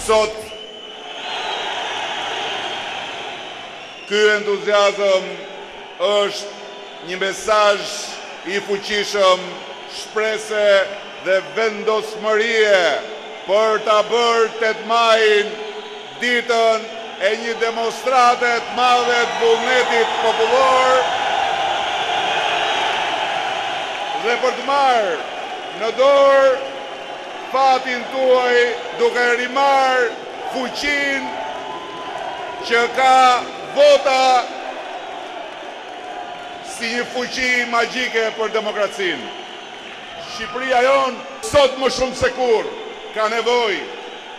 Sot, ky entuziazëm është një mesazh i fuqishëm shprese dhe vendosmërie për ta bërë tetë majin ditën e një demonstrate të madhe të vullnetit popullor dhe për të marrë në dorë fatin tuaj duke rimarrë fuqinë që ka vota si një fuqi magjike për demokracinë. Shqipëria jonë, sot më shumë se kurrë ka nevojë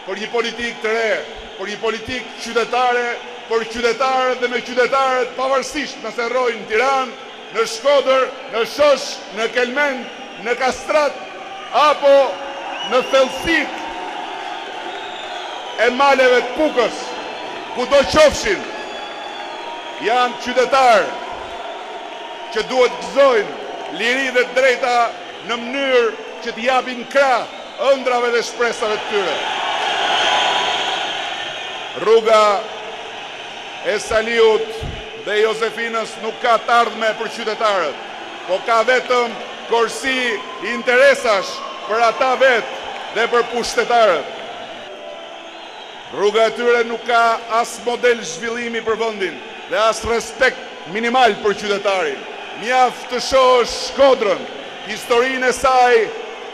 për një politikë të re, për një politikë qytetare për qytetarët dhe me qytetarët pavarësisht nëse rrojnë në Tiranë, në Shkodër, në Shosh, në Kelmend, në Kastrat apo në thellësitë e maleve të Pukës, kudo qofshin, janë qytetarë që duhet të gëzojnë liri dhe të drejta në mënyrë që t'i japin krah ëndrrave dhe shpresave të tyre. Rruga e Saliut dhe Jozefinës nuk ka t'ardhme për qytetarët, po ka vetëm korsi interesash për ata vet dhe për pushtetarët. Rruga e tyre nuk ka as model zhvillimi për vendin dhe as respekt minimal për qytetarin. Mjaft të shohësh Shkodrën, historinë e saj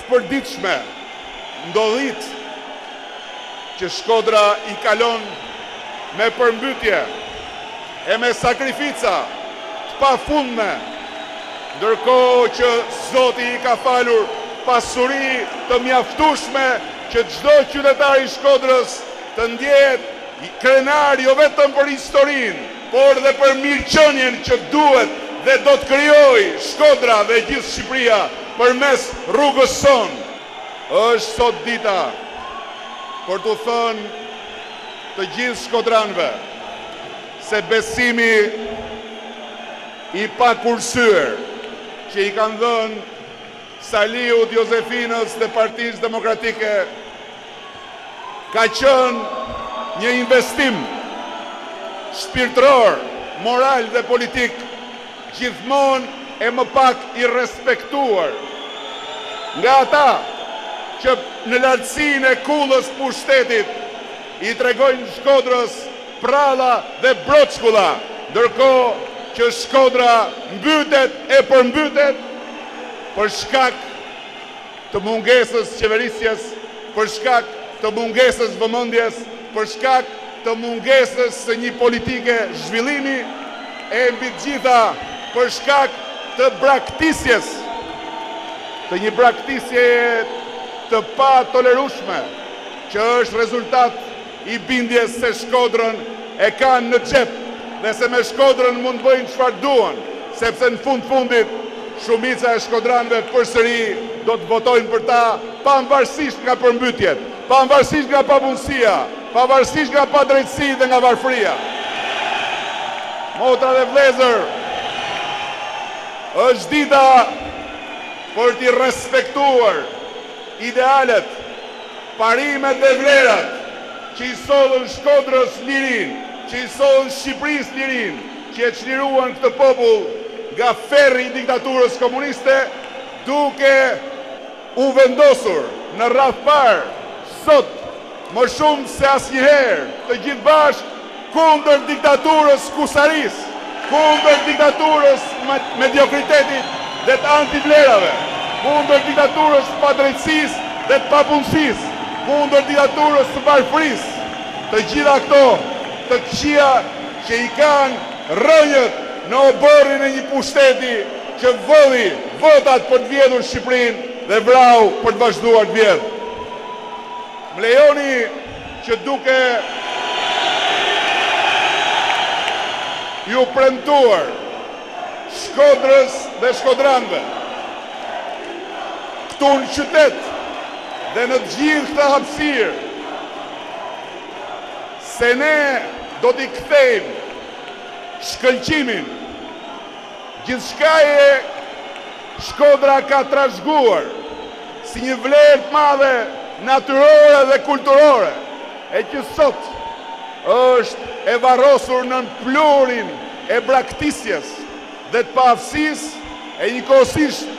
t'përditshme, ndodhitë, që Shkodra i kalon me përmbytje e me sakrifica të pafundme, ndërkohë që Zoti i ka falur pasuri të mjaftueshme që çdo qytetar i Shkodrës të ndjehet krenar jo vetëm për historinë, por dhe për mirëqenien që duhet dhe do të krijojë Shkodra dhe gjithë Shqipëria përmes rrugës sonë. Është sot dita për t'u thënë të gjithë shkodranëve se besimi i pakursyer që i kanë dhënë Saliut, Jozefinës dhe Partisë Demokratike ka qenë një investim shpirtëror, moral dhe politik gjithmonë e më pak i respektuar nga ata që në lartësinë e kullës pushtetit i tregojnë Shkodrës pralla dhe broçkulla, ndërkohë që Shkodra mbytet e përmbytet për shkak të mungesës qeverisjes për shkak të mungesës vëmendjes, për shkak të mungesës së një politike zhvillimi e mbi të gjitha për shkak të braktisjes, të një braktisjeje të patolerueshme që është rezultat i bindjes se Shkodrën e kanë në xhep dhe se me Shkodrën mund të bëjnë çfarë duan, sepse në fund fundit shumica e shkodranëve përsëri do të votojnë për ta, pavarësisht nga përmbytjet, pavarësisht nga papunësia, pavarësisht nga padrejtësi dhe nga varfëria. Motra dhe vëllezër, është dita për t'i respektuar idealet, Parimet dhe vlerat që i sollën Shkodrës lirinë, që i sollën Shqipërisë lirinë, që e çliruan këtë popull nga ferri i diktaturës komuniste, duke u vendosur në radhë të parë, sot, më shumë se asnjëherë, të gjithë bashkë, Kundër diktaturës kusarisë, kundër diktaturës mediokritetit dhe të antivlerave, kundër diktaturës të padrejtësisë dhe të papunësisë, kundër diktaturës të varfërisë, të gjitha këto të këqija që i kanë rrënjët në oborrin e një pushteti që vodhi votat për të vjedhur Shqipërinë dhe vrau për të vazhduar të vjedhë. Më lejoni. që duke ju premtuar Shkodrës dhe shkodranëve këtu në qytet dhe në të gjithë këtë hapësirë se ne do t'i kthejmë shkëlqimin gjithçkaje Shkodra ka trashëguar si një vlerë të madhe natyrore dhe kulturore, e që sot është e varrosur nën pluhurin e braktisjes dhe të paaftësisë e njëkohësisht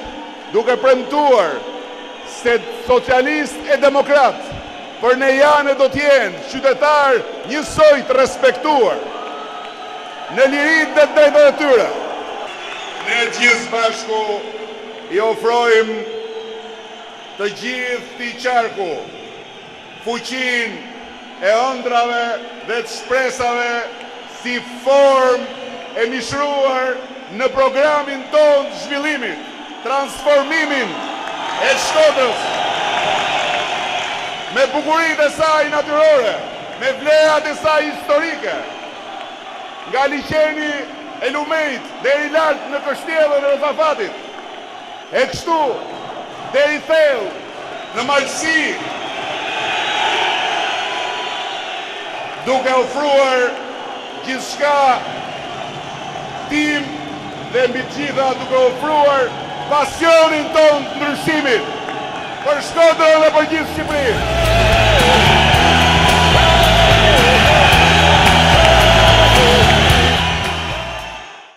duke premtuar se socialistë e demokratë për ne janë e do të jenë qytetarë njësoj të respektuar në liritë dhe të drejtat e tyre. Ne gjithë bashku I ofrojmë të gjithë këtij qarku fuqinë e ëndrrave dhe të shpresave si formë e mishëruar në programin tonë të zhvillimit, transformimin e Shkodrës me bukuritë e saj natyrore, me vlerat e saj historike. Nga liqeni e lumenjtë deri lart në kështjellën e Rozafatit e kështu deri thellë në malësi, duke ofruar gjithçka timen, dhe mbi të gjitha duke ofruar pasionin tonë të ndryshimit për Shkodrën dhe për gjithë Shqipërinë.